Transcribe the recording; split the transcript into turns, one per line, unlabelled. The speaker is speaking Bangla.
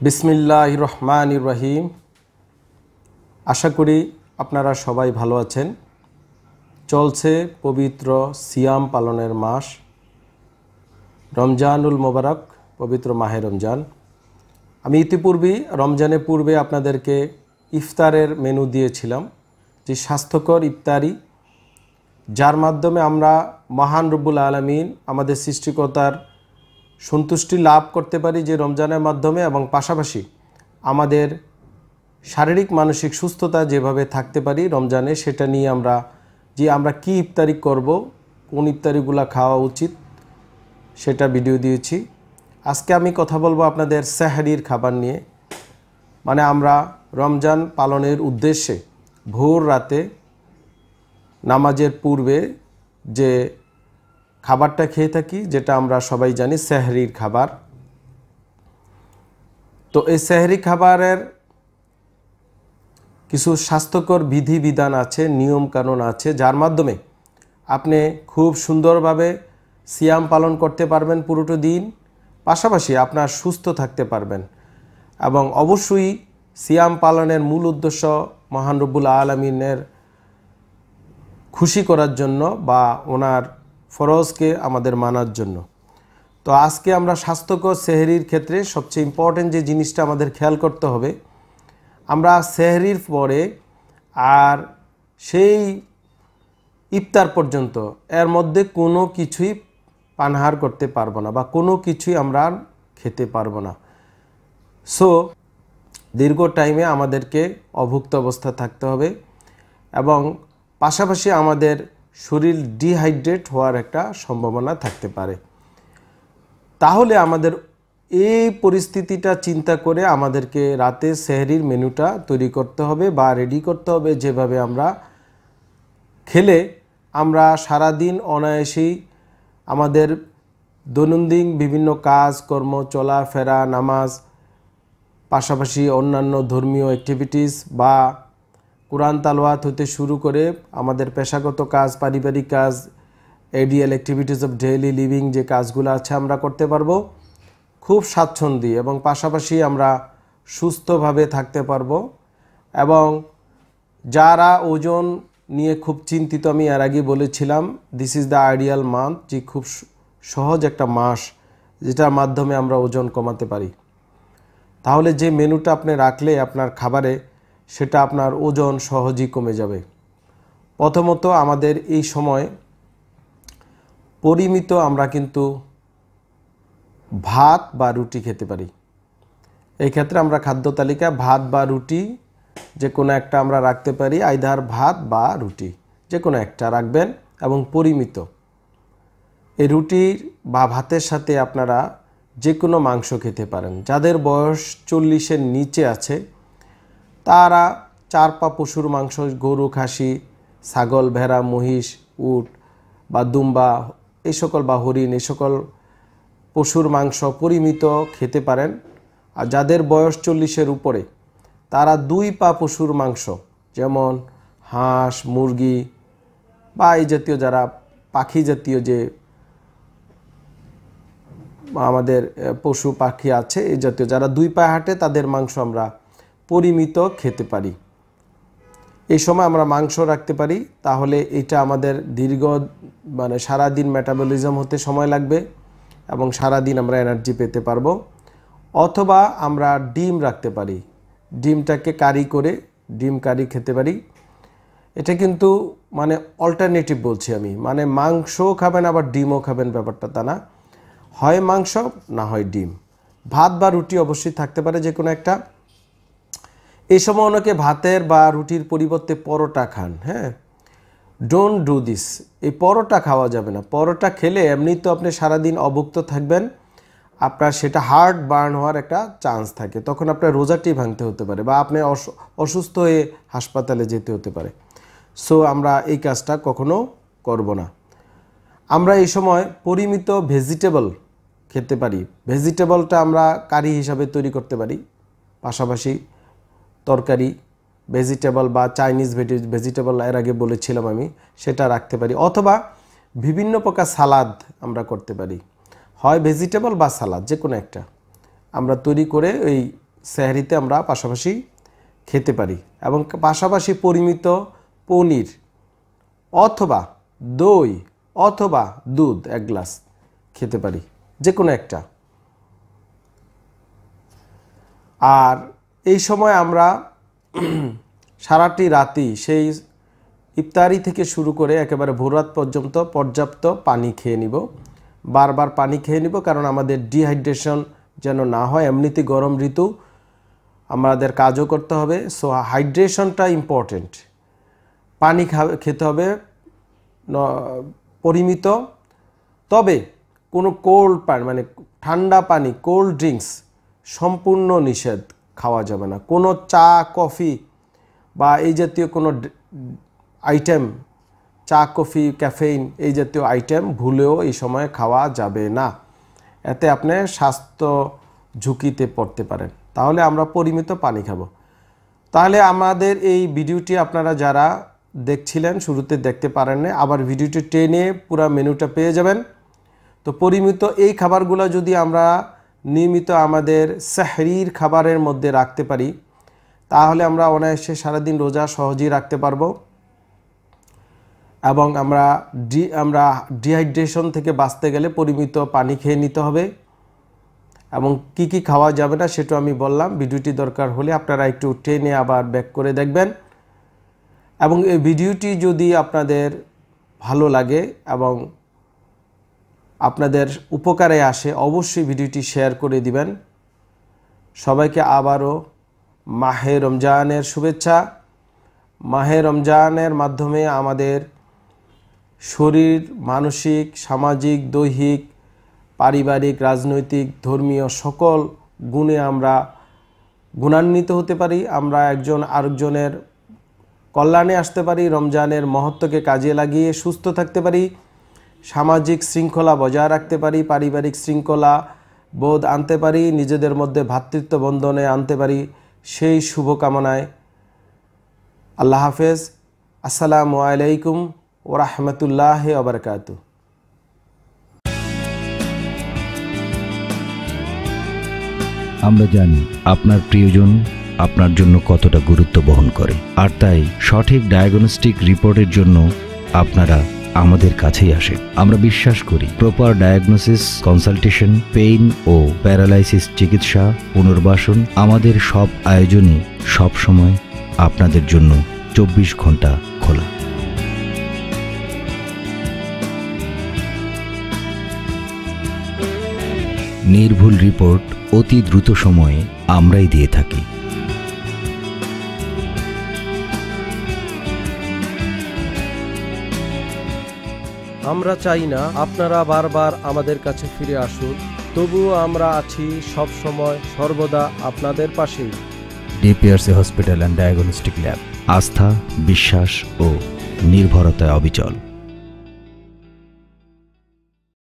বিসমিল্লাহ রহমান রহিম আশা করি আপনারা সবাই ভালো আছেন। চলছে পবিত্র সিয়াম পালনের মাস। রমজানুল মোবারক, পবিত্র মাহে রমজান। আমি ইতিপূর্বেই রমজানের পূর্বে আপনাদেরকে ইফতারের মেনু দিয়েছিলাম, যে স্বাস্থ্যকর ইফতারি। যার মাধ্যমে আমরা মহান রব্বুল আলমিন আমাদের সৃষ্টিকর্তার সন্তুষ্টি লাভ করতে পারি যে রমজানের মাধ্যমে এবং পাশাপাশি আমাদের শারীরিক, মানসিক সুস্থতা যেভাবে থাকতে পারি রমজানে, সেটা নিয়ে আমরা যে আমরা কি ইফতারি করব, কোন ইফতারিগুলো খাওয়া উচিত, সেটা ভিডিও দিয়েছি। আজকে আমি কথা বলব আপনাদের স্যাহারির খাবার নিয়ে। মানে আমরা রমজান পালনের উদ্দেশ্যে ভোর রাতে নামাজের পূর্বে যে খাবারটা খেয়ে থাকি, যেটা আমরা সবাই জানি সেহরির খাবার। তো এই সেহরি খাবারের কিছু স্বাস্থ্যকর বিধিবিধান আছে নিয়ম কানুন আছে, যার মাধ্যমে আপনি খুব সুন্দরভাবে সিয়াম পালন করতে পারবেন পুরোটো দিন। পাশাপাশি আপনার সুস্থ থাকতে পারবেন। এবং অবশ্যই সিয়াম পালনের মূল উদ্দেশ্য মহান আলমিনের খুশি করার জন্য বা ওনার ফরজকে আমাদের মানার জন্য। তো আজকে আমরা স্বাস্থ্যকর সেহরির ক্ষেত্রে সবচেয়ে ইম্পর্টেন্ট যে জিনিসটা আমাদের খেয়াল করতে হবে, আমরা সেহরির পরে আর সেই ইফতার পর্যন্ত এর মধ্যে কোনো কিছুই পানহার করতে পারব না বা কোনো কিছুই আমরা খেতে পারব না। সো দীর্ঘ টাইমে আমাদেরকে অভুক্ত অবস্থা থাকতে হবে এবং পাশাপাশি আমাদের শরীর ডিহাইড্রেট হওয়ার একটা সম্ভাবনা থাকতে পারে। তাহলে আমাদের এই পরিস্থিতিটা চিন্তা করে আমাদেরকে রাতে সেহরির মেনুটা তৈরি করতে হবে বা রেডি করতে হবে যেভাবে আমরা খেলে আমরা সারাদিন অনায়াসেই আমাদের দৈনন্দিন বিভিন্ন কাজ, কর্ম, চলাফেরা, নামাজ, পাশাপাশি অন্যান্য ধর্মীয় অ্যাক্টিভিটিস বা কোরআন তালোয়াত হতে শুরু করে আমাদের পেশাগত কাজ, পারিবারিক কাজ ADL activities of daily living যে কাজগুলো আছে আমরা করতে পারব, খুব স্বাচ্ছন্দ্যী এবং পাশাপাশি আমরা সুস্থভাবে থাকতে পারব এবং যারা ওজন নিয়ে খুব চিন্তিত, আমি এর আগে বলেছিলাম this is the ideal month যে খুব সহজ একটা মাস, যেটার মাধ্যমে আমরা ওজন কমাতে পারি। তাহলে যে মেনুটা আপনি রাখলে আপনার খাবারে সেটা আপনার ওজন সহজেই কমে যাবে। প্রথমত আমাদের এই সময় পরিমিত আমরা কিন্তু ভাত বা রুটি খেতে পারি। এই ক্ষেত্রে আমরা খাদ্য তালিকা ভাত বা রুটি যে কোনো একটা আমরা রাখতে পারি আইধার ভাত বা রুটি যে কোনো একটা রাখবেন এবং পরিমিত। এই রুটির বা ভাতের সাথে আপনারা যে কোনো মাংস খেতে পারেন। যাদের বয়স চল্লিশের নিচে আছে তারা চার পা পশুর মাংস, গরু, খাসি, ছাগল, ভেড়া, মহিষ, উট বা দুম্বা, এই সকল বা হরিণ, এই সকল পশুর মাংস পরিমিত খেতে পারেন। আর যাদের বয়স চল্লিশের উপরে, তারা দুই পা পশুর মাংস, যেমন হাঁস, মুরগি বা এই জাতীয় যারা পাখি জাতীয় যে আমাদের পশু পাখি আছে, এই জাতীয় যারা দুই পায়ে হাঁটে, তাদের মাংস আমরা পরিমিত খেতে পারি। এই সময় আমরা মাংস রাখতে পারি, তাহলে এটা আমাদের দীর্ঘ মানে সারাদিন মেটাবলিজম হতে সময় লাগবে এবং সারাদিন আমরা এনার্জি পেতে পারব। অথবা আমরা ডিম রাখতে পারি। ডিমটাকে কারি করে ডিম কারি খেতে পারি। এটা কিন্তু মানে অল্টারনেটিভ বলছি আমি। মানে মাংসও খাবেন, আবার ডিমও খাবেন ব্যাপারটা তা না। হয় মাংস না হয় ডিম। ভাত বা রুটি অবশ্যই থাকতে পারে যে কোনো একটা। এই সময় অনেকে ভাতের বা রুটির পরিবর্তে পরোটা খান হ্যাঁ? ডোন্ট ডু দিস এই পরোটা খাওয়া যাবে না। পরোটা খেলে এমনি তো আপনি সারাদিন অভুক্ত থাকবেন। আপনার সেটা হার্ট বার্ন হওয়ার একটা চান্স থাকে। তখন আপনার রোজাটি ভাঙতে হতে পারে বা আপনি অসুস্থ হয়ে হাসপাতালে যেতে হতে পারে। সো আমরা এই কাজটা কখনো করব না। আমরা এই সময় পরিমিত ভেজিটেবল খেতে পারি। ভেজিটেবলটা আমরা কারি হিসাবে তৈরি করতে পারি। পাশাপাশি তরকারি ভেজিটেবল বা চাইনিজ ভেজিটেবল এর আগে বলেছিলাম আমি, সেটা রাখতে পারি। অথবা বিভিন্ন প্রকার সালাদ আমরা করতে পারি। হয় ভেজিটেবল বা সালাদ যে কোনো একটা। আমরা তৈরি করে ওই সেহারিতে আমরা পাশাপাশি খেতে পারি। এবং পাশাপাশি পরিমিত পনির অথবা দই অথবা দুধ এক গ্লাস খেতে পারি যে কোনো একটা। আর এই সময় আমরা সারাটি রাতি সেই ইফতারি থেকে শুরু করে একেবারে ভোররাত পর্যন্ত পর্যাপ্ত পানি খেয়ে নিব। বারবার পানি খেয়ে নিব কারণ আমাদের ডিহাইড্রেশন যেন না হয়। এমনিতে গরম ঋতু, আমাদের কাজও করতে হবে। সো হাইড্রেশনটা ইম্পর্টেন্ট পানি খেতে হবে পরিমিত। তবে কোনো কোল্ড পানি মানে ঠান্ডা পানি কোল্ড ড্রিঙ্কস সম্পূর্ণ নিষেধ। খাওয়া যাবে না। কোনো চা, কফি বা এই জাতীয় কোনো আইটেম, চা, কফি, ক্যাফেইন এই জাতীয় আইটেম ভুলেও এই সময় খাওয়া যাবে না। এতে আপনি স্বাস্থ্য ঝুঁকিতে পড়তে পারেন। তাহলে আমরা পরিমিত পানি খাব। তাহলে আমাদের এই ভিডিওটি আপনারা যারা দেখছিলেন, শুরুতে দেখতে পারেন না আবার ভিডিওটি টেনে পুরো মেনুটা পেয়ে যাবেন। তো পরিমিত এই খাবারগুলো যদি আমরা নিয়মিত আমাদের সাহরির খাবারের মধ্যে রাখতে পারি, তাহলে আমরা অনায়াসে সারাদিন রোজা সহজেই রাখতে পারব। এবং আমরা ডি, আমরা ডিহাইড্রেশন থেকে বাঁচতে গেলে পরিমিত পানি খেয়ে নিতে হবে। এবং কি কি খাওয়া যাবে না সেটা আমি বললাম, ভিডিওটি দরকার হলে আপনারা একটু টেনে আবার ব্যাক করে দেখবেন। এবং এই ভিডিওটি যদি আপনাদের ভালো লাগে এবং আপনাদের উপকারে আসে, অবশ্যই ভিডিওটি শেয়ার করে দিবেন। সবাইকে আবারও মাহে রমজানের শুভেচ্ছা। মাহে রমজানের মাধ্যমে আমাদের শরীর, মানসিক, সামাজিক, দৈহিক, পারিবারিক, রাজনৈতিক, ধর্মীয় সকল গুণে আমরা গুণান্বিত হতে পারি। আমরা একজন আরেকজনের কল্যাণে আসতে পারি, রমজানের মহত্বকে কাজে লাগিয়ে সুস্থ থাকতে পারি। সামাজিক শৃঙ্খলা বজায় রাখতে পারি, পারিবারিক শৃঙ্খলা বোধ আনতে পারি, নিজেদের মধ্যে ভ্রাতৃত্ব বন্ধনে আনতে পারি। সেই শুভকামনায় আল্লাহ হাফেজ। আসসালামু আলাইকুম ওরহমতুল্লাহ ওবরকাতু
আমরা জানি আপনার প্রিয়জন আপনার জন্য কতটা গুরুত্ব বহন করে, আর তাই সঠিক ডায়াগনস্টিক রিপোর্টের জন্য আপনারা আমাদের কাছেই আসে। আমরা বিশ্বাস করি প্রপার ডায়াগনোসিস কনসালটেশন পেইন ও প্যারালাইসিস চিকিৎসা, পুনর্বাসন আমাদের সব আয়োজনই সব সময় আপনাদের জন্য চব্বিশ ঘণ্টা খোলা। নির্ভুল রিপোর্ট অতি দ্রুত সময়ে আমরাই দিয়ে থাকি।
আমরা চাই না আপনারা বারবার আমাদের কাছে ফিরে আসুন, তবুও আমরা আছি সব সময় সর্বদা আপনাদের পাশেই।
DPRC hospital and diagnostic lab, আস্থা, বিশ্বাস ও নির্ভরতায় অবিচল।